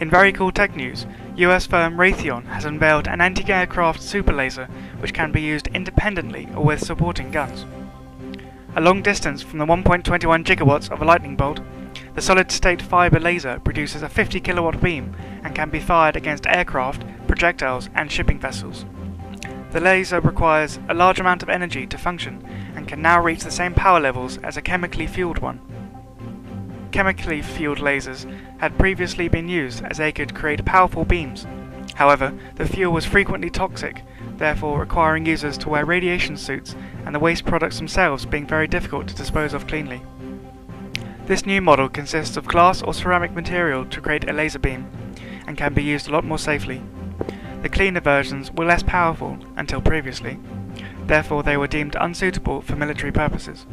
In very cool tech news, US firm Raytheon has unveiled an anti-aircraft super laser which can be used independently or with supporting guns. A long distance from the 1.21 gigawatts of a lightning bolt, the solid-state fiber laser produces a 50 kilowatt beam and can be fired against aircraft, projectiles and shipping vessels. The laser requires a large amount of energy to function and can now reach the same power levels as a chemically fueled one chemically fueled lasers had previously been used as they could create powerful beams. However, the fuel was frequently toxic, therefore requiring users to wear radiation suits and the waste products themselves being very difficult to dispose of cleanly. This new model consists of glass or ceramic material to create a laser beam, and can be used a lot more safely. The cleaner versions were less powerful until previously, therefore they were deemed unsuitable for military purposes.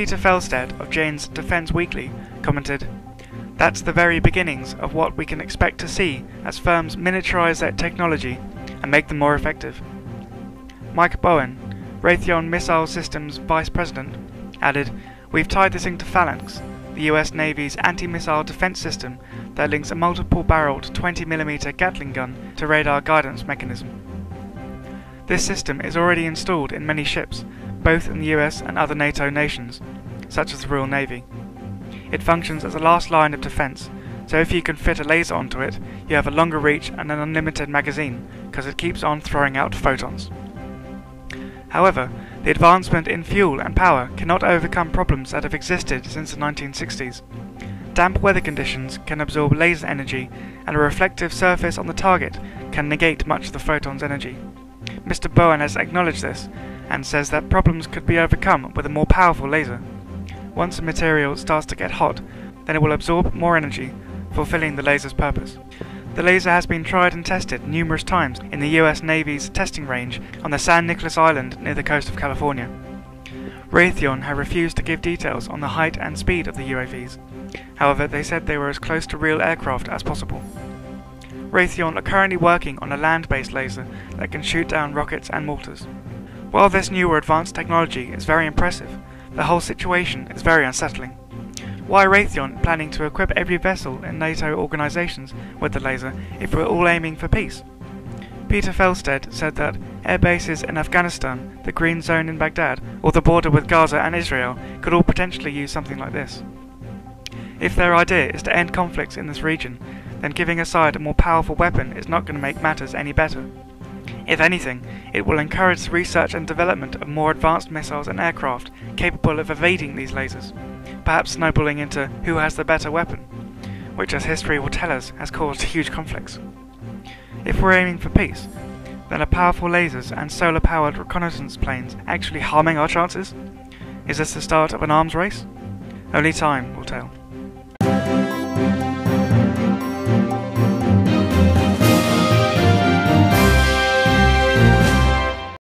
Peter Felstead of Jane's Defence Weekly commented, That's the very beginnings of what we can expect to see as firms miniaturize their technology and make them more effective. Mike Booen, Raytheon Missile Systems Vice President, added, We've tied this into Phalanx, the US Navy's anti-missile defense system that links a multiple-barreled 20mm Gatling gun to radar guidance mechanism. This system is already installed in many ships, both in the US and other NATO nations, such as the Royal Navy. It functions as a last line of defense, so if you can fit a laser onto it, you have a longer reach and an unlimited magazine, because it keeps on throwing out photons. However, the advancement in fuel and power cannot overcome problems that have existed since the 1960s. Damp weather conditions can absorb laser energy, and a reflective surface on the target can negate much of the photon's energy. Mr. Booen has acknowledged this, and says that problems could be overcome with a more powerful laser. Once a material starts to get hot, then it will absorb more energy, fulfilling the laser's purpose. The laser has been tried and tested numerous times in the US Navy's testing range on the San Nicolas Island near the coast of California. Raytheon had refused to give details on the height and speed of the UAVs. However, they said they were as close to real aircraft as possible. Raytheon are currently working on a land-based laser that can shoot down rockets and mortars. While this new or advanced technology is very impressive, the whole situation is very unsettling. Why Raytheon planning to equip every vessel in NATO organisations with the laser if we're all aiming for peace? Peter Felstead said that air bases in Afghanistan, the Green Zone in Baghdad, or the border with Gaza and Israel could all potentially use something like this. If their idea is to end conflicts in this region, then giving aside a more powerful weapon is not going to make matters any better. If anything, it will encourage research and development of more advanced missiles and aircraft capable of evading these lasers, perhaps snowballing into who has the better weapon, which as history will tell us has caused huge conflicts. If we're aiming for peace, then are powerful lasers and solar powered reconnaissance planes actually harming our chances? Is this the start of an arms race? Only time will tell.